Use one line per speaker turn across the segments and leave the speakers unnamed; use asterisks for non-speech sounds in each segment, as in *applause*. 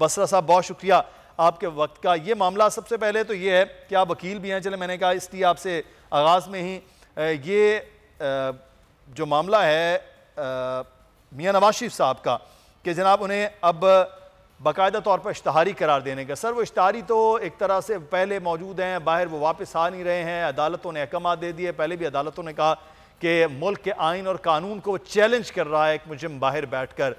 बसरा साहब, बहुत शुक्रिया आपके वक्त का। ये मामला सबसे पहले तो ये है कि आप वकील भी हैं। चले, मैंने कहा इसलिए आपसे आगाज़ में ही ये जो मामला है मियाँ नवाज़ शरीफ साहब का, कि जनाब उन्हें अब बाकायदा तौर पर इश्तहारी करार देने का। सर, वो इश्तहारी तो एक तरह से पहले मौजूद हैं, बाहर वो वापस आ नहीं रहे हैं, अदालतों ने अहकाम दे दिए। पहले भी अदालतों ने कहा कि मुल्क के आइन और कानून को चैलेंज कर रहा है, एक मुजम बाहर बैठ कर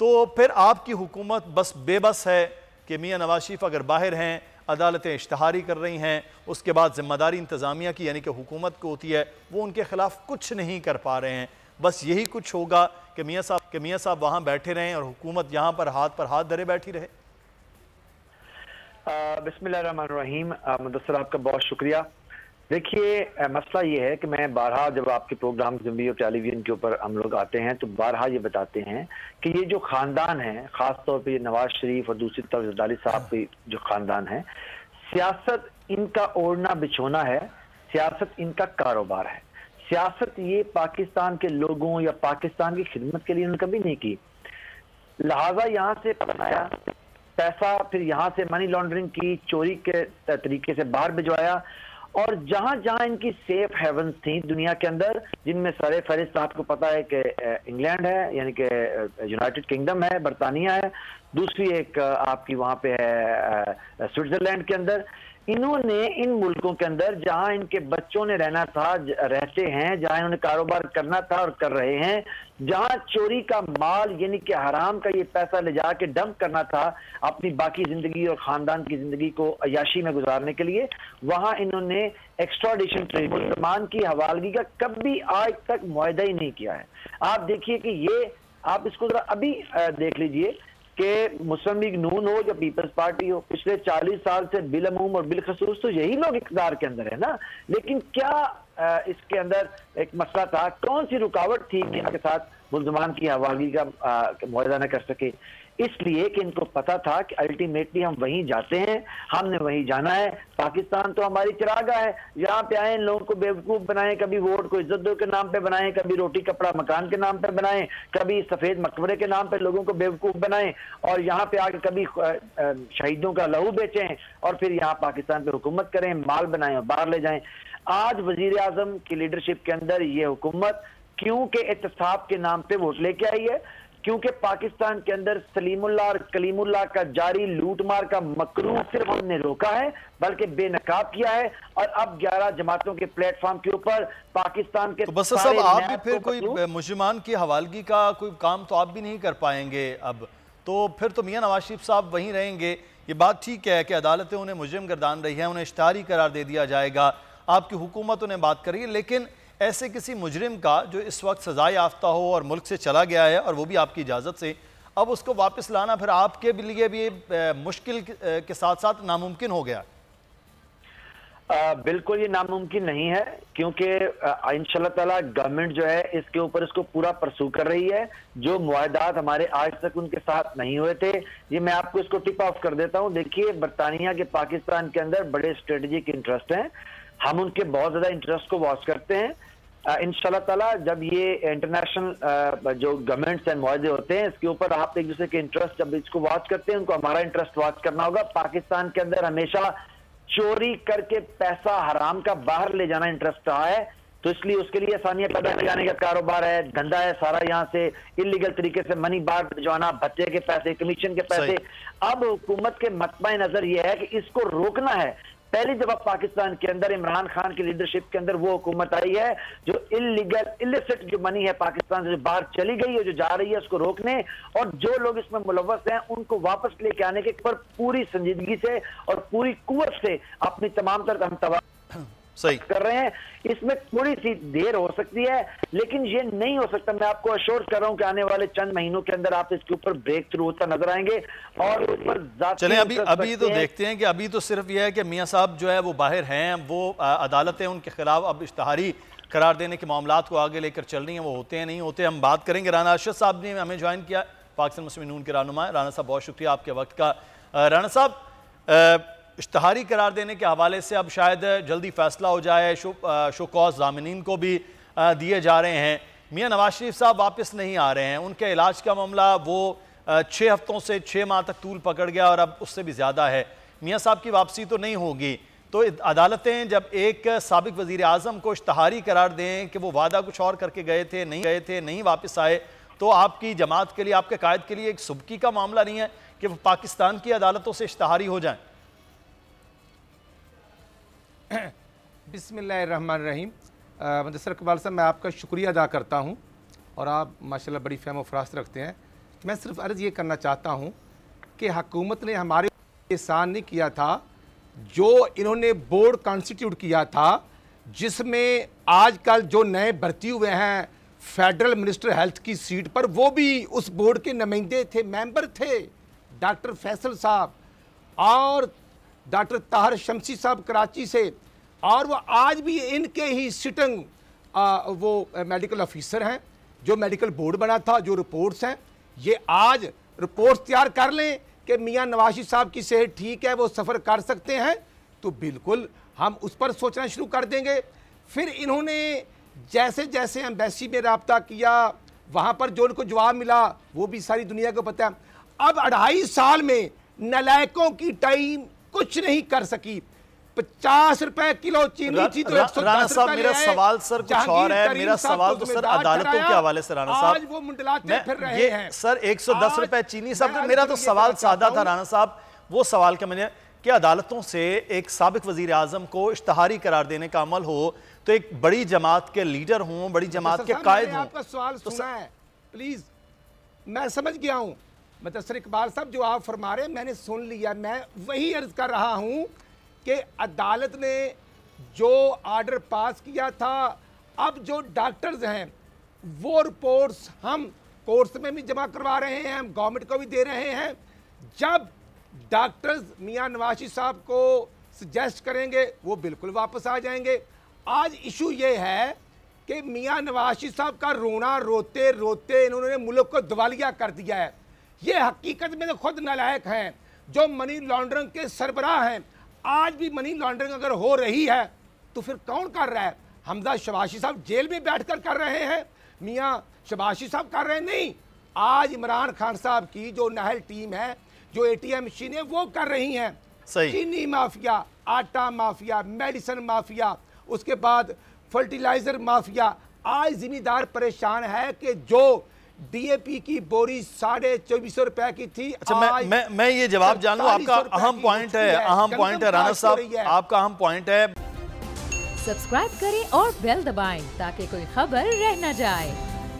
तो फिर आपकी हुकूमत बस बेबस है कि मियाँ नवाज़ शरीफ अगर बाहर हैं, अदालतें इश्तहारी कर रही हैं, उसके बाद ज़िम्मेदारी इंतज़ामिया की, यानी कि हुकूमत को होती है, वो उनके ख़िलाफ़ कुछ नहीं कर पा रहे हैं। बस यही कुछ होगा कि मियाँ साहब, कि मियाँ साहब वहाँ बैठे रहें और हुकूमत यहाँ पर हाथ पर हाथ धरे बैठी रहे।
बिस्मिल्लाहिर्रहमानिर्रहीम मुदसर आपका बहुत शुक्रिया। देखिए मसला ये है कि मैं बारहा जब आपके प्रोग्राम जम्बी और टेलीविज़न के ऊपर हम लोग आते हैं तो बारहा ये बताते हैं कि ये जो खानदान है, ख़ास तौर पे ये नवाज़ शरीफ और दूसरी तरफ़ जरदारी साहब के जो खानदान है, सियासत इनका ओढ़ना बिछोना है, सियासत इनका कारोबार है। सियासत ये पाकिस्तान के लोगों या पाकिस्तान की खिदमत के लिए उन्होंने कभी नहीं की। लिहाजा यहाँ से बनाया, पैसा फिर यहाँ से मनी लॉन्ड्रिंग की, चोरी के तरीके से बाहर भिजवाया और जहाँ जहाँ इनकी सेफ़ हेवन थी दुनिया के अंदर, जिनमें सर फहरिस्त आपको पता है कि इंग्लैंड है, यानी कि यूनाइटेड किंगडम है, बरतानिया है, दूसरी एक आपकी वहाँ पे है स्विट्जरलैंड के अंदर। इन्होंने इन मुल्कों के अंदर जहाँ इनके बच्चों ने रहना था रहते हैं, जहाँ इन्होंने कारोबार करना था और कर रहे हैं, जहाँ चोरी का माल, यानी कि हराम का ये पैसा ले जाके डंप करना था अपनी बाकी ज़िंदगी और खानदान की ज़िंदगी को अयाशी में गुजारने के लिए, वहाँ इन्होंने एक्स्ट्राडिशन ट्रेड की हवालगी का कभी आज तक मुआदा ही नहीं किया है। आप देखिए कि ये, आप इसको जरा अभी देख लीजिए कि मुस्लिम लीग नून हो या पीपल्स पार्टी हो, पिछले 40 साल से बिलमूम और बिलखसूस तो यही लोग इकदार के अंदर है ना। लेकिन क्या इसके अंदर एक मसला था? कौन सी रुकावट थी कि साथ मुलजमान की हवागी का मुआजा न कर सके? इसलिए कि इनको पता था कि अल्टीमेटली हम वहीं जाते हैं, हमने वहीं जाना है। पाकिस्तान तो हमारी चिरागा है। यहाँ पे आए लोगों को बेवकूफ़ बनाए, कभी वोट को इज़्ज़त के नाम पे बनाए, कभी रोटी, कपड़ा, मकान के नाम पे बनाए, कभी सफ़ेद मकबरे के नाम पे लोगों को बेवकूफ़ बनाए और यहाँ पे आके कभी शहीदों का लहू बेचें और फिर यहाँ पाकिस्तान पे हुकूमत करें, माल बनाए और बाहर ले जाएँ। आज वज़ीर आज़म की लीडरशिप के अंदर ये हुकूमत क्योंकि एहतसाब के नाम पे वोट लेके आई है क्योंकि पाकिस्तान के अंदर सलीमुल्ला और कलीमुल्ला का जारी लूटमार का मकरू सिर्फ़ हमने रोका है बल्कि बेनकाब किया है। और अब 11 जमातों के प्लेटफॉर्म के ऊपर पाकिस्तान के
तो बस साहब आप भी फिर कोई मुसलमान की हवालगी का कोई काम तो आप भी नहीं कर पाएँगे अब। तो फिर तो मियाँ नवाज़ शरीफ साहब वहीं रहेंगे। ये बात ठीक है कि अदालतें उन्हें मुजरम गर्दान रही है उन्हें इश्तारी करार दे दिया जाएगा। आपकी हुकूमत उन्हें बात करिए लेकिन ऐसे किसी मुजरिम का जो इस वक्त सजा याफ्ता हो और मुल्क से चला गया है और वो भी आपकी इजाज़त से अब उसको वापस लाना फिर आपके लिए भी मुश्किल के साथ साथ नामुमकिन हो गया?
आ, बिल्कुल ये नामुमकिन नहीं है क्योंकि इन ताला गवर्नमेंट जो है इसके ऊपर इसको पूरा परसू कर रही है। जो मुआदात हमारे आज तक उनके साथ नहीं हुए थे ये मैं आपको इसको टिप ऑफ़ कर देता हूँ। देखिए बरतानिया के पाकिस्तान के अंदर बड़े स्ट्रेटेजिक इंटरेस्ट हैं। हम उनके बहुत ज़्यादा इंटरेस्ट को वॉच करते हैं। इन ताला जब ये इंटरनेशनल जो गवर्नमेंट्स एंड मुआदे होते हैं इसके ऊपर आप एक दूसरे के इंटरेस्ट जब इसको वॉच करते हैं उनको हमारा इंटरेस्ट वॉच करना होगा। पाकिस्तान के अंदर हमेशा चोरी करके पैसा हराम का बाहर ले जाना इंटरेस्ट रहा है। तो इसलिए उसके लिए आसानियाँ पैदा लगाने का कारोबार है। धंधा है सारा यहाँ से इलीगल तरीके से मनी बाहर भिजवाना भत्ते के पैसे कमीशन के पैसे। अब हुकूमत के मतबा नज़र यह है कि इसको रोकना है। पहली जब पाकिस्तान के अंदर, इमरान खान की लीडरशिप के अंदर वो हुकूमत आई है, जो इलीगल इलिसिट जो मनी है पाकिस्तान से, जो बाहर चली गई है, जो जा रही है, उसको रोकने, और जो लोग इसमें मुलवस हैं, उनको वापस लेके आने के, पर पूरी संजीदगी से और पूरी कुत से अपनी तमाम तरह हम तबाह
सही।
कर रहे हैं। इसमें थोड़ी सी देर हो सकती है लेकिन ये नहीं हो सकता। मैं आपको अश्योर कर रहा हूँ कि आने वाले चंद महीनों के अंदर आप इसके ऊपर ब्रेक थ्रू होता नज़र आएँगे और ऊपर
चले अभी अभी तो देखते हैं कि अभी तो सिर्फ़ यह है कि मियाँ साहब जो है वो बाहर हैं वो अदालतें उनके खिलाफ अब इश्तहारी करार देने के मामला को आगे लेकर चल रही हैं वो होते हैं नहीं होते हम बात करेंगे। राना अरशद साहब ने हमें ज्वाइन किया पाकिस्तान मुस्लिम नून के रहनुमा राना साहब बहुत शुक्रिया आपके वक्त का। राना साहब इश्तहारी करार देने के हवाले से अब शायद जल्दी फैसला हो जाए, शो शोकॉज जामिन को भी दिए जा रहे हैं। मियाँ नवाज़ शरीफ साहब वापस नहीं आ रहे हैं। उनके इलाज का मामला वो छः हफ्तों से छः माह तक तूल पकड़ गया और अब उससे भी ज़्यादा है। मियाँ साहब की वापसी तो नहीं होगी। तो अदालतें जब एक सबक वज़ी अजम को इश्तहारी करार दें कि वो वादा कुछ और करके गए थे, नहीं गए थे, नहीं वापस आए तो आपकी जमात के लिए, आपके कायद के लिए एक सुबकी का मामला नहीं है कि वो पाकिस्तान की अदालतों से इश्तहारी हो जाए। *coughs*
बिसमीम मुदसर इकबाल साहब, मैं आपका शुक्रिया अदा करता हूँ और आप, माशाल्लाह, बड़ी फहम फरास्त रखते हैं। मैं सिर्फ़ अर्ज़ ये करना चाहता हूँ कि हकूमत ने हमारे एहसान नहीं किया था, जो इन्होंने बोर्ड कॉन्स्टिट्यूट किया था, जिसमें आजकल जो नए भर्ती हुए हैं, फेडरल मिनिस्टर हेल्थ की सीट पर, वो भी उस बोर्ड के नुमाइंदे थे, मेंबर थे, डॉक्टर फैसल साहब। और डॉक्टर ताहर शमसी साहब कराची से, और वो आज भी इनके ही सिटिंग वो मेडिकल ऑफिसर हैं, जो मेडिकल बोर्ड बना था, जो रिपोर्ट्स हैं। ये आज रिपोर्ट्स तैयार कर लें कि मियाँ नवाशी साहब की सेहत ठीक है, वो सफ़र कर सकते हैं तो बिल्कुल हम उस पर सोचना शुरू कर देंगे। फिर इन्होंने जैसे जैसे एम्बेसी में रबता किया, वहाँ पर जो उनको जवाब मिला, वो भी सारी दुनिया को पता है। अब अढ़ाई साल में नलायकों की टाइम कुछ नहीं कर सकी। पचास रुपए किलो चीनी थी तो एक सौ
राना साहब मेरा सवाल सर कुछ और है मेरा सवाल तो सर अदालतों के हवाले से राना साहब।
आज वो मुंडलाते फिर रहे हैं।
सर एक सौ दस रुपए चीनी साहब मेरा तो सवाल सादा था राना साहब। वो सवाल का मैंने कि अदालतों से एक सबक वज़ीर आज़म को इश्तहारी करार देने का अमल हो? तो एक बड़ी जमात के लीडर हों बड़ी जमात के कायद हों।
आपका सवाल तो सुना है। प्लीज़ मैं समझ गया हूँ। मतलब इकबाल साहब, जो आप फरमा रहे मैंने सुन लिया। मैं वही अर्ज़ कर रहा हूँ कि अदालत ने जो आर्डर पास किया था, अब जो डॉक्टर्स हैं, वो रिपोर्ट्स हम कोर्स में भी जमा करवा रहे हैं, हम गवर्नमेंट को भी दे रहे हैं। जब डॉक्टर्स मियाँ नवाशी साहब को सजेस्ट करेंगे, वो बिल्कुल वापस आ जाएँगे। आज इशू ये है कि मियाँ नवाशी साहब का रोना रोते रोते इन्होंने मुल्क को दिवालिया कर दिया है। ये हकीकत में खुद नलायक हैं जो मनी लॉन्ड्रिंग के सरबराह हैं। आज भी मनी लॉन्ड्रिंग अगर हो रही है तो फिर कौन कर रहा है? हमजा शबाशी साहब जेल में बैठ कर कर रहे हैं। मियाँ शबाशी साहब कर रहे हैं? नहीं। आज इमरान खान साहब की जो नहल टीम है जो एटीएम मशीन है वो कर रही हैं। चीनी माफिया आटा माफिया मेडिसिन माफिया उसके बाद फर्टिलाइज़र माफिया। आज जिम्मेदार परेशान है कि जो डीएपी की बोरी साढ़े चौबीस रुपए की थी।
अच्छा मैं मैं मैं ये जवाब जान लू आपका अहम पॉइंट है अहम पॉइंट है राणा साहब आपका अहम पॉइंट है।
सब्सक्राइब करें और बेल दबाएँ ताकि कोई खबर रह न जाए।